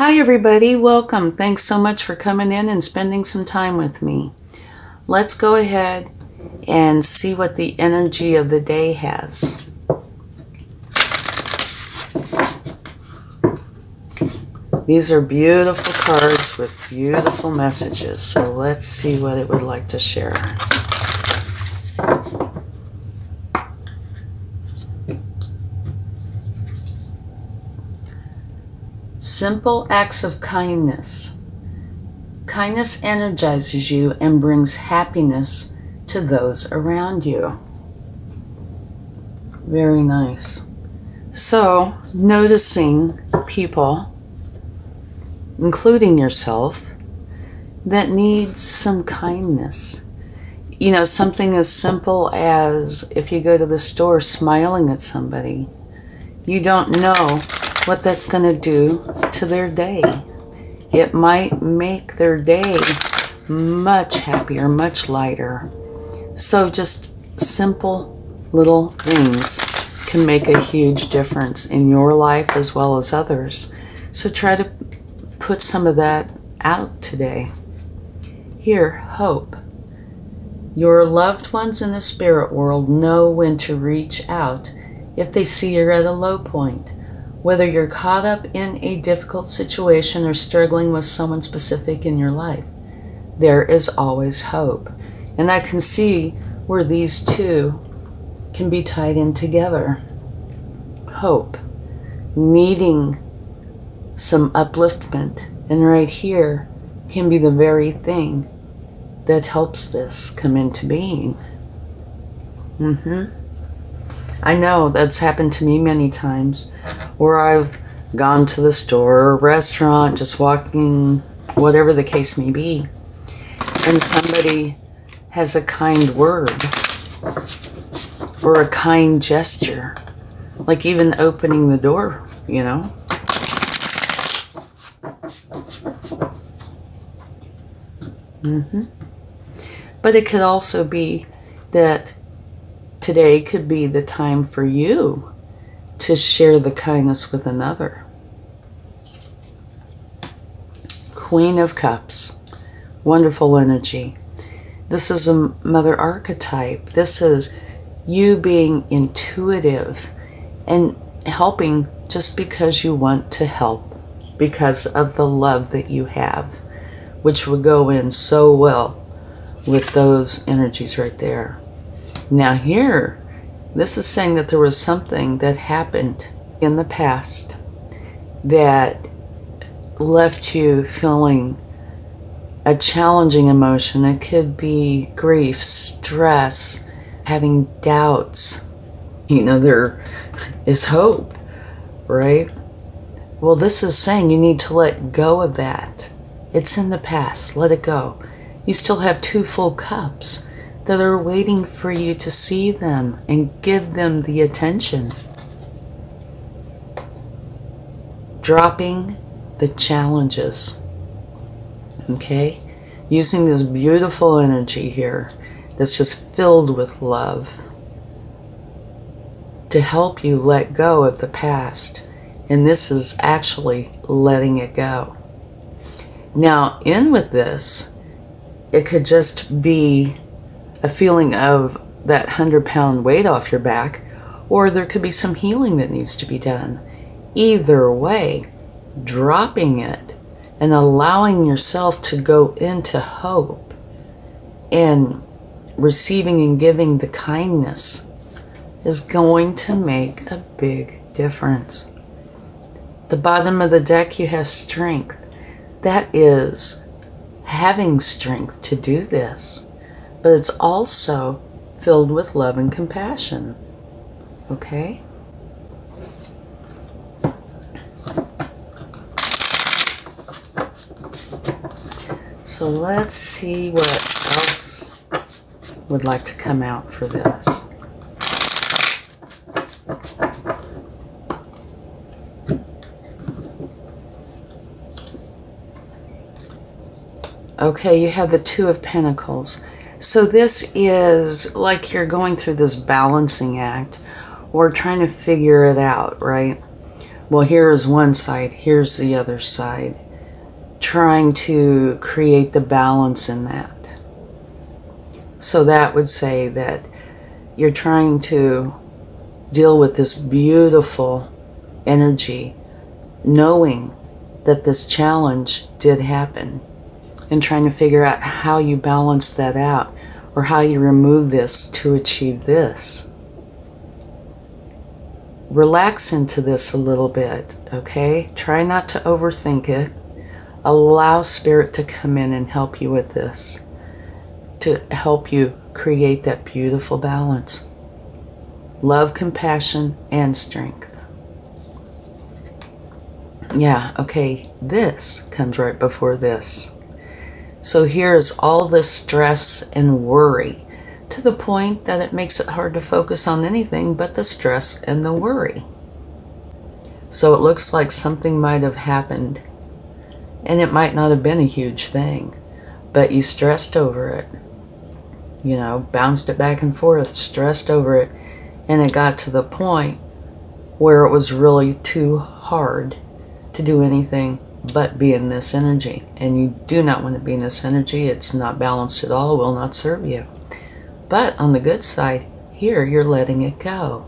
Hi, everybody. Welcome. Thanks so much for coming in and spending some time with me. Let's go ahead and see what the energy of the day has. These are beautiful cards with beautiful messages. So let's see what it would like to share. Simple acts of kindness. Kindness energizes you and brings happiness to those around you. Very nice. So, noticing people, including yourself, that needs some kindness. You know, something as simple as if you go to the store smiling at somebody, you don't know what that's going to do to their day. It might make their day much happier, much lighter. So, just simple little things can make a huge difference in your life as well as others. So, try to put some of that out today. Here, hope. Your loved ones in the spirit world know when to reach out if they see you're at a low point. Whether you're caught up in a difficult situation or struggling with someone specific in your life, there is always hope. And I can see where these two can be tied in together. Hope, needing some upliftment, and right here can be the very thing that helps this come into being. Mm-hmm. I know that's happened to me many times where I've gone to the store or restaurant, just walking, whatever the case may be, and somebody has a kind word or a kind gesture, like even opening the door, you know. Mm-hmm. But it could also be that today could be the time for you to share the kindness with another. Queen of Cups, wonderful energy. This is a mother archetype. This is you being intuitive and helping just because you want to help, because of the love that you have, which would go in so well with those energies right there. Now, here, this is saying that there was something that happened in the past that left you feeling a challenging emotion. It could be grief, stress, having doubts. You know, there is hope, right? Well, this is saying you need to let go of that. It's in the past. Let it go. You still have two full cups that are waiting for you to see them and give them the attention. Dropping the challenges. Okay? Using this beautiful energy here that's just filled with love to help you let go of the past. And this is actually letting it go. Now, in with this, it could just be a feeling of that 100 pound weight off your back, or there could be some healing that needs to be done. Either way, dropping it and allowing yourself to go into hope and receiving and giving the kindness is going to make a big difference. The bottom of the deck, you have strength. That is having strength to do this but it's also filled with love and compassion. Okay? So let's see what else would like to come out for this. Okay, you have the Two of Pentacles. So this is like you're going through this balancing act or trying to figure it out, right? well, here is one side, here's the other side. Trying to create the balance in that. So that would say that you're trying to deal with this beautiful energy, knowing that this challenge did happen, and trying to figure out how you balance that out or how you remove this to achieve this. Relax into this a little bit, okay? Try not to overthink it. Allow Spirit to come in and help you with this, to help you create that beautiful balance. Love, compassion, and strength. Yeah, okay, this comes right before this. So here's all this stress and worry to the point that it makes it hard to focus on anything but the stress and the worry. So it looks like something might have happened, and it might not have been a huge thing, but you stressed over it. You know, bounced it back and forth, stressed over it, and it got to the point where it was really too hard to do anything but be in this energy. And you do not want to be in this energy. It's not balanced at all, will not serve you. But on the good side, here you're letting it go.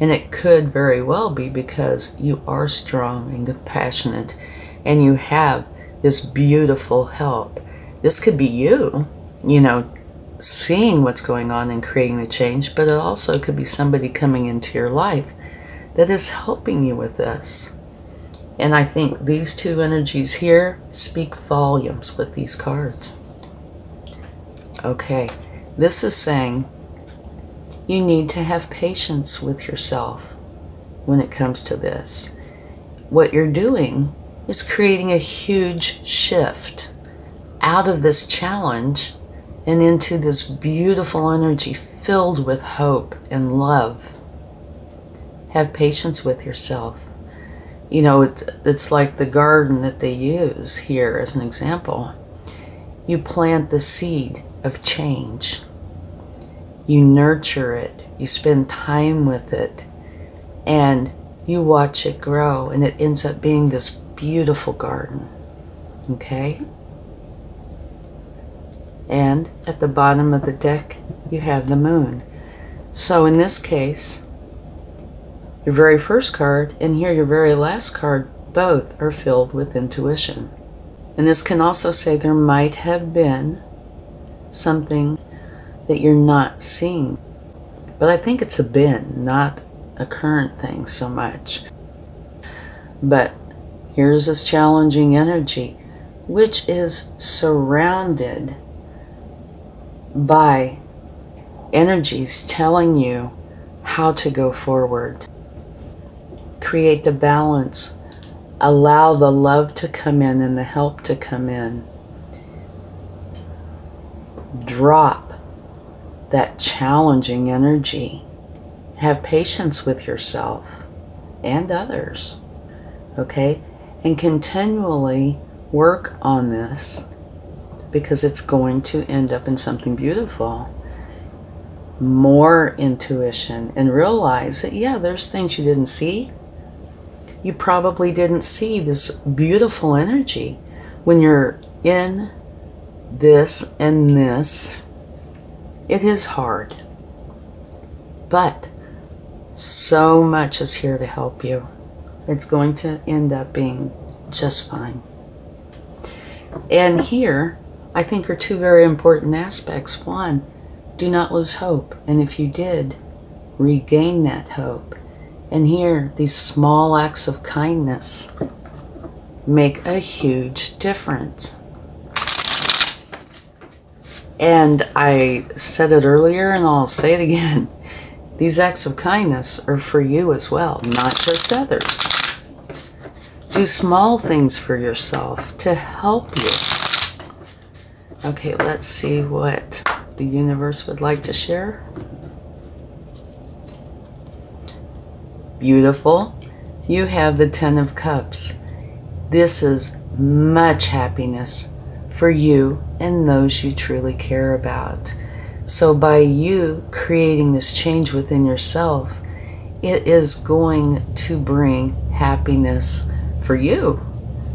And it could very well be because you are strong and compassionate and you have this beautiful help. This could be you, you know, seeing what's going on and creating the change, but it also could be somebody coming into your life that is helping you with this. And I think these two energies here speak volumes with these cards. Okay, this is saying you need to have patience with yourself when it comes to this. What you're doing is creating a huge shift out of this challenge and into this beautiful energy filled with hope and love. Have patience with yourself you know, it's, it's like the garden that they use here as an example. You plant the seed of change, you nurture it, you spend time with it, and you watch it grow, and it ends up being this beautiful garden. Okay? And at the bottom of the deck, you have the moon. So in this case, your very first card and here your very last card both are filled with intuition. And this can also say there might have been something that you're not seeing. But I think it's a been, not a current thing so much. But here's this challenging energy, which is surrounded by energies telling you how to go forward create the balance. Allow the love to come in and the help to come in. Drop that challenging energy. Have patience with yourself and others. Okay? And continually work on this because it's going to end up in something beautiful more intuition and realize that yeah there's things you didn't see you probably didn't see this beautiful energy when you're in this and this. It is hard, but so much is here to help you. It's going to end up being just fine. And here, I think are two very important aspects. One, do not lose hope. And if you did, regain that hope. And here, these small acts of kindness make a huge difference. And I said it earlier and I'll say it again. These acts of kindness are for you as well, not just others. Do small things for yourself to help you. Okay, let's see what the universe would like to share. Beautiful. You have the Ten of Cups. This is much happiness for you and those you truly care about. So, by you creating this change within yourself, it is going to bring happiness for you,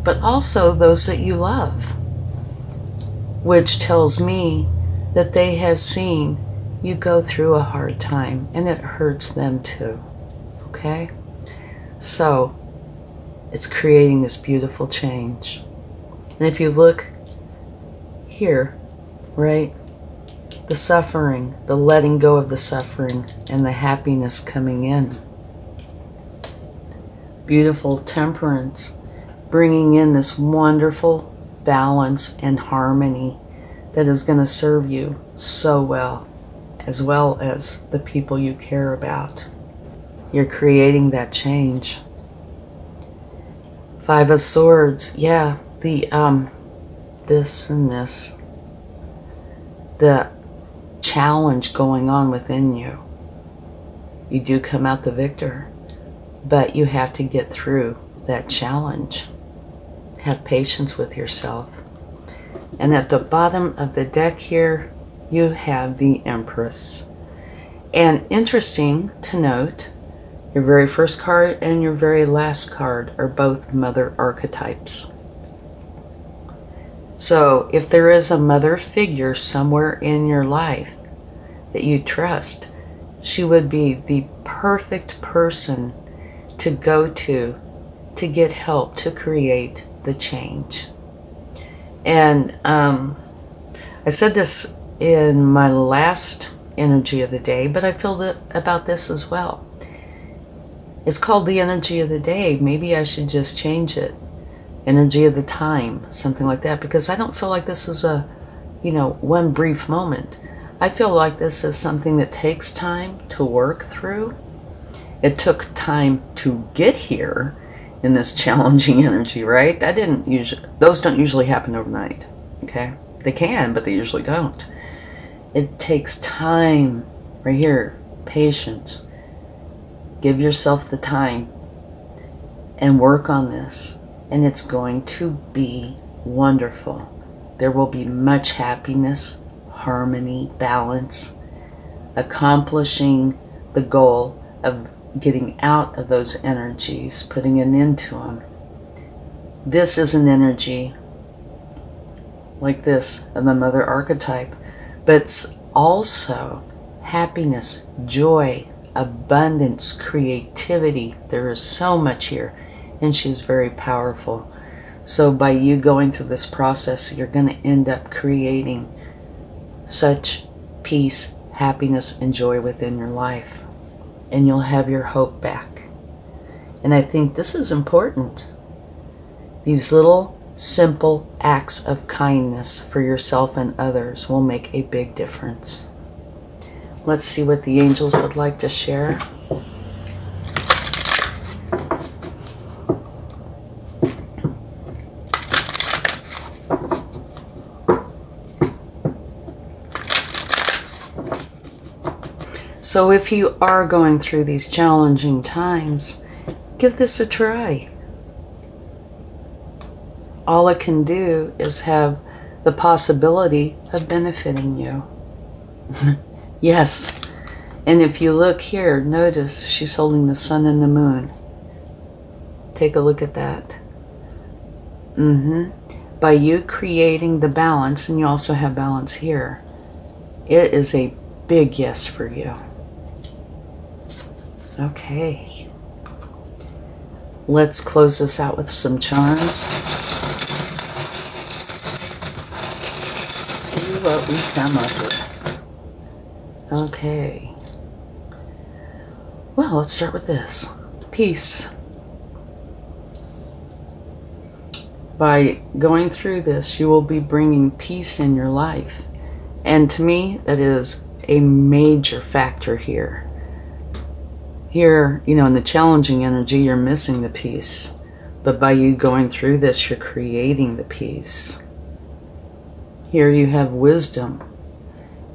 but also those that you love, which tells me that they have seen you go through a hard time and it hurts them too. Okay? So, it's creating this beautiful change. And if you look here, right, the suffering, the letting go of the suffering, and the happiness coming in. Beautiful temperance, bringing in this wonderful balance and harmony that is going to serve you so well, as well as the people you care about. You're creating that change. Five of Swords, yeah, the um, this and this, the challenge going on within you. You do come out the victor, but you have to get through that challenge. Have patience with yourself. And at the bottom of the deck here, you have the Empress. And interesting to note, your very first card and your very last card are both mother archetypes. So if there is a mother figure somewhere in your life that you trust, she would be the perfect person to go to to get help to create the change. And um, I said this in my last energy of the day, but I feel that about this as well. It's called the energy of the day. Maybe I should just change it energy of the time, something like that, because I don't feel like this is a, you know, one brief moment. I feel like this is something that takes time to work through. It took time to get here in this challenging energy, right? That didn't usually, those don't usually happen overnight, okay? They can, but they usually don't. It takes time, right here, patience. Give yourself the time and work on this and it's going to be wonderful. There will be much happiness, harmony, balance, accomplishing the goal of getting out of those energies, putting an end to them. This is an energy like this of the mother archetype, but it's also happiness, joy, abundance, creativity. There is so much here and she's very powerful. So by you going through this process, you're going to end up creating such peace, happiness, and joy within your life. And you'll have your hope back. And I think this is important. These little simple acts of kindness for yourself and others will make a big difference. Let's see what the angels would like to share. So if you are going through these challenging times, give this a try. All it can do is have the possibility of benefiting you. yes. And if you look here, notice she's holding the sun and the moon. Take a look at that. Mm-hmm. By you creating the balance, and you also have balance here, it is a big yes for you. Okay. Let's close this out with some charms. See what we come up with. Okay. Well, let's start with this. Peace. By going through this, you will be bringing peace in your life. And to me, that is a major factor here. Here, you know, in the challenging energy, you're missing the peace. But by you going through this, you're creating the peace. Here you have wisdom.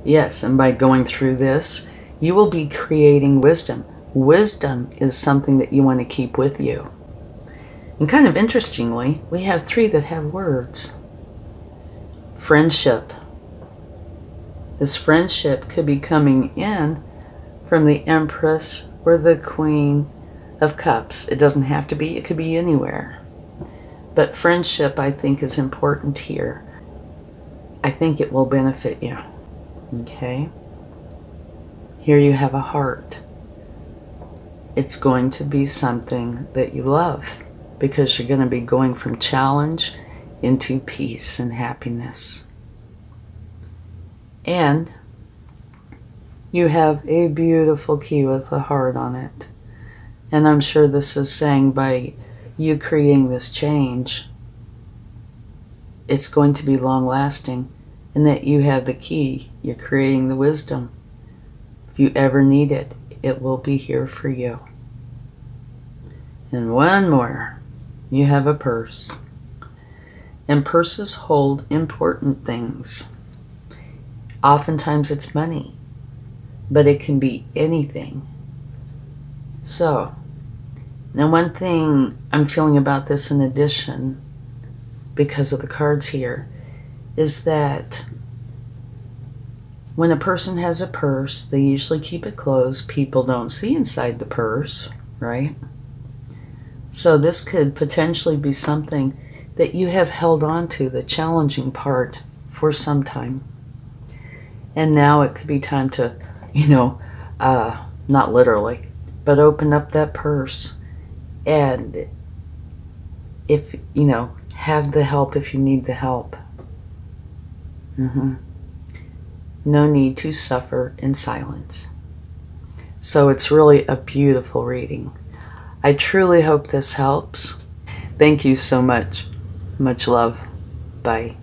Yes, and by going through this, you will be creating wisdom. Wisdom is something that you want to keep with you. And kind of interestingly, we have three that have words. Friendship. This friendship could be coming in from the Empress or the Queen of Cups. It doesn't have to be, it could be anywhere. But friendship, I think, is important here. I think it will benefit you. Okay? Here you have a heart. It's going to be something that you love because you're going to be going from challenge into peace and happiness. And you have a beautiful key with a heart on it. And I'm sure this is saying by you creating this change, it's going to be long lasting and that you have the key. You're creating the wisdom. If you ever need it, it will be here for you. And one more. You have a purse. And purses hold important things. Oftentimes it's money, but it can be anything. So, now one thing I'm feeling about this in addition, because of the cards here, is that when a person has a purse, they usually keep it closed. People don't see inside the purse, right? So this could potentially be something that you have held on to, the challenging part, for some time. And now it could be time to, you know, uh, not literally, but open up that purse and if, you know, have the help if you need the help. Mm-hmm. No need to suffer in silence. So it's really a beautiful reading. I truly hope this helps. Thank you so much. Much love. Bye.